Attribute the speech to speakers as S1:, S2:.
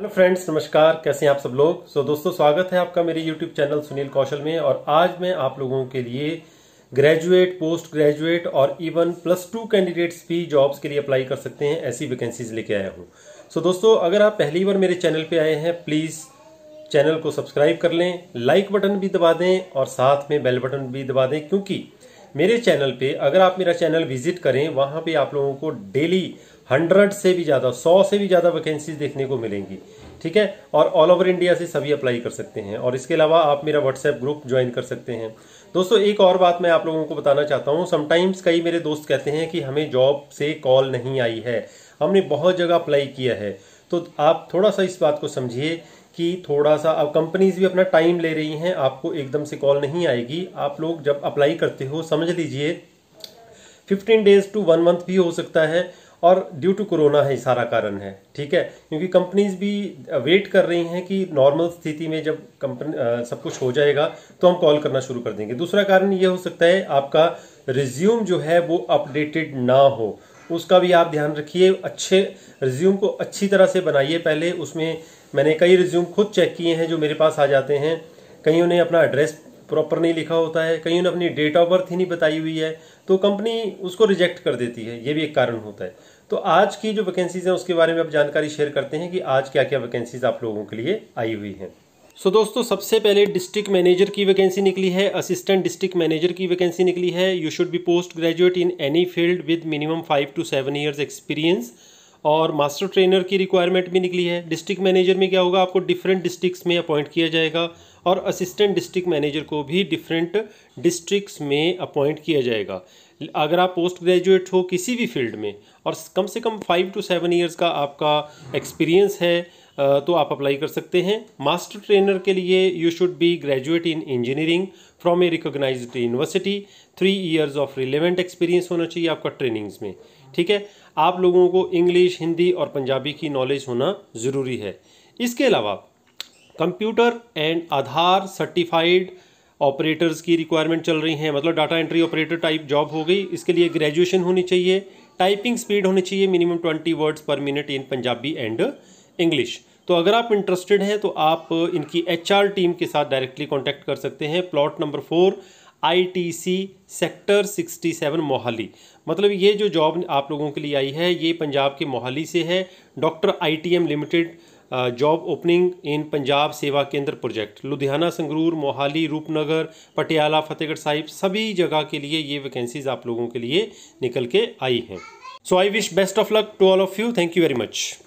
S1: Hello friends नमस्कार। कैसे हैं आप सब लोग? सो so, दोस्तों स्वागत है आपका मेरे यूट्यूब चैनल सुनील कौशल में और आज मैं आप लोगों के लिए ग्रेजुएट पोस्ट ग्रेजुएट और इवन प्लस टू कैंडिडेट्स भी जॉब्स के लिए अप्लाई कर सकते हैं ऐसी वैकेंसीज लेके आया हूँ। सो so, दोस्तों अगर आप पहली बार मेरे चैनल पर आए हैं प्लीज़ चैनल को सब्सक्राइब कर लें लाइक बटन भी दबा दें और साथ में बेल बटन भी दबा दें क्योंकि मेरे चैनल पे अगर आप मेरा चैनल विज़िट करें, वहाँ पे आप लोगों को डेली हंड्रेड से भी ज़्यादा, सौ से भी ज़्यादा वैकेंसीज देखने को मिलेंगी। ठीक है? और ऑल ओवर इंडिया से सभी अप्लाई कर सकते हैं। और इसके अलावा आप मेरा व्हाट्सएप ग्रुप ज्वाइन कर सकते हैं। दोस्तों, एक और बात मैं आप लोगों को बताना चाहता हूँ। समटाइम्स कई मेरे दोस्त कहते हैं कि हमें जॉब से कॉल नहीं आई है। हमने बहुत जगह अप्लाई किया है। तो आप थोड़ा सा इस बात को समझिए कि थोड़ा सा, अब कंपनीज़ भी अपना टाइम ले रही हैं, आपको एकदम से कॉल नहीं आएगी। आप लोग जब अप्लाई करते हो, समझ लीजिए 15 डेज़ टू वन मंथ भी हो सकता है, और ड्यू टू कोरोना है, सारा कारण है, ठीक है? क्योंकि कंपनीज़ भी वेट कर रही हैं कि नॉर्मल स्थिति में जब कंपनी सब कुछ हो जाएगा तो हम कॉल करना शुरू कर देंगे। दूसरा कारण ये हो सकता है, आपका रिज्यूम जो है वो अपडेटेड ना हो। उसका भी आप ध्यान रखिए, अच्छे रिज्यूम को अच्छी तरह से बनाइए पहले। उसमें मैंने कई रिज्यूम खुद चेक किए हैं जो मेरे पास आ जाते हैं। कईयों ने अपना एड्रेस प्रॉपर नहीं लिखा होता है, कईयों ने अपनी डेट ऑफ़ बर्थ ही नहीं बताई हुई है तो कंपनी उसको रिजेक्ट कर देती है। ये भी एक कारण होता है। तो आज की जो वैकेंसीज हैं, उसके बारे में आप जानकारी शेयर करते हैं कि आज क्या क्या वैकेंसीज आप लोगों के लिए आई हुई हैं। सो so, दोस्तों सबसे पहले डिस्ट्रिक्ट मैनेजर की वैकेंसी निकली है असिस्टेंट डिस्ट्रिक्ट मैनेजर की वैकेंसी निकली है। You should be post graduate in any field with minimum five to seven years experience और मास्टर ट्रेनर की रिक्वायरमेंट भी निकली है। डिस्ट्रिक्ट मैनेजर में क्या होगा? आपको डिफरेंट डिस्ट्रिक्ट्स में अपॉइंट किया जाएगा और असिस्टेंट डिस्ट्रिक्ट मैनेजर को भी डिफरेंट डिस्ट्रिक्ट्स में अपॉइंट किया जाएगा। अगर आप पोस्ट ग्रेजुएट हो किसी भी फ़ील्ड में और कम से कम फाइव टू सेवन ईयर्स का आपका एक्सपीरियंस है तो आप अप्लाई कर सकते हैं। मास्टर ट्रेनर के लिए you should be graduate in engineering from a recognise university three years of relevant experience होना चाहिए आपका ट्रेनिंग्स में। ठीक है? आप लोगों को इंग्लिश हिंदी और पंजाबी की नॉलेज होना ज़रूरी है। इसके अलावा computer and Aadhaar certified operators की रिक्वायरमेंट चल रही हैं। मतलब data entry operator type job हो गई। इसके लिए ग्रेजुएशन होनी चाहिए। टाइपिंग स्पीड होनी चाहिए minimum twenty words per minute in Punjabi and English तो अगर आप इंटरेस्टेड हैं तो आप इनकी एचआर टीम के साथ डायरेक्टली कॉन्टैक्ट कर सकते हैं। Plot number four ITC sector 67 Mohali मतलब ये जो जॉब आप लोगों के लिए आई है, ये पंजाब के मोहाली से है। Doctor ITM limited job opening in Punjab Seva Kendra project Ludhiana, Sangrur Mohali Rupnagar, Patiala, Fatehgarh Sahib, सभी जगह के लिए ये वैकेंसीज आप लोगों के लिए निकल के आई हैं। So I wish best of luck to all of you thank you very much